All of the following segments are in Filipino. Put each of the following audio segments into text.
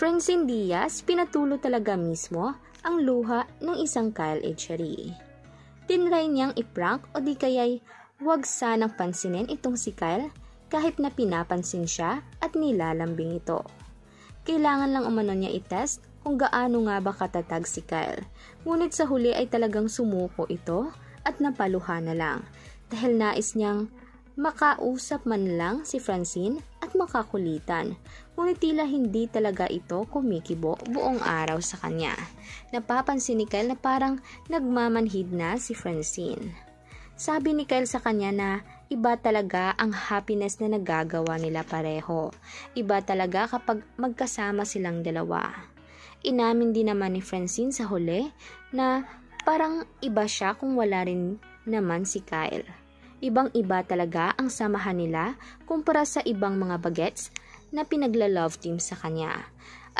Francine Diaz, pinatulo talaga mismo ang luha ng isang Kyle Echery. Tinry niyang iprank o di kaya'y wag sanang pansinin itong si Kyle kahit na pinapansin siya at nilalambing ito. Kailangan lang umano niya itest kung gaano nga ba katatag si Kyle. Ngunit sa huli ay talagang sumuko ito at napaluha na lang dahil nais niyang makausap man lang si Francine at makakulitan. Ngunit tila hindi talaga ito kumikibo buong araw sa kanya. Napapansin ni Kyle na parang nagmamanhid na si Francine. Sabi ni Kyle sa kanya na iba talaga ang happiness na nagagawa nila pareho. Iba talaga kapag magkasama silang dalawa. Inamin din naman ni Francine sa huli na parang iba siya kung wala rin naman si Kyle. Ibang-iba talaga ang samahan nila kumpara sa ibang mga bagets na pinagla-love team sa kanya.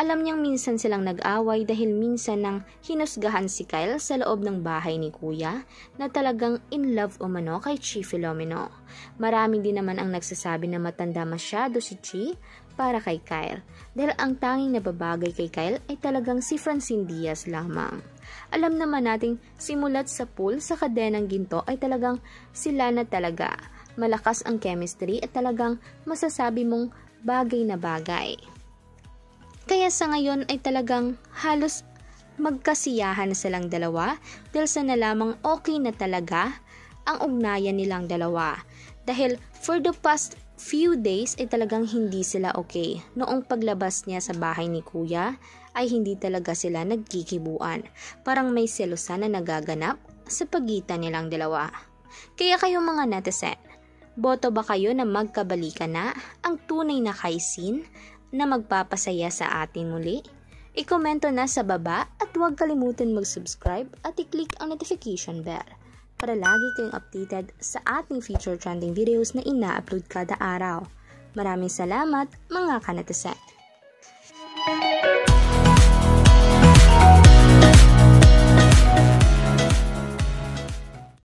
Alam niyang minsan silang nag-away dahil minsan nang hinusgahan si Kyle sa loob ng bahay ni Kuya na talagang in love umano kay Chi Filomeno. Marami din naman ang nagsasabi na matanda masyado si Chi para kay Kyle dahil ang tanging nababagay kay Kyle ay talagang si Francine Diaz lamang. Alam naman nating simulat sa pool sa kadenang ginto ay talagang sila na talaga. Malakas ang chemistry at talagang masasabi mong bagay na bagay. Kaya sa ngayon ay talagang halos magkasiyahan na silang dalawa dahil sa nalamang okay na talaga ang ugnayan nilang dalawa. Dahil for the past few days ay talagang hindi sila okay. Noong paglabas niya sa bahay ni kuya ay hindi talaga sila nagkikibuan. Parang may selosan na nagaganap sa pagitan nilang dalawa. Kaya kayo mga netizen, boto ba kayo na magkabalikan na ang tunay na kaisin na magpapasaya sa atin muli? I-komento na sa baba at huwag kalimutan mag-subscribe at i-click ang notification bell para lagi kayong updated sa ating feature trending videos na ina-upload kada araw. Maraming salamat mga kanetizen!